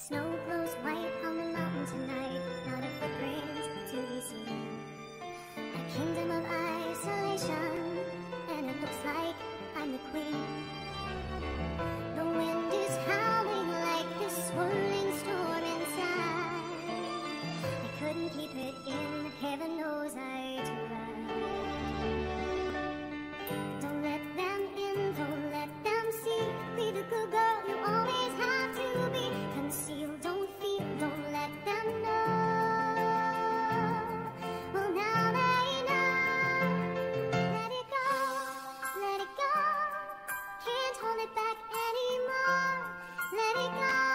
Snow glows white on the mountain tonight, not a footprint to be seen. A kingdom of isolation, and it looks like I'm the queen. The wind is howling like a swirling storm inside. I couldn't keep it in, heaven knows I tried. it back anymore. Let it go.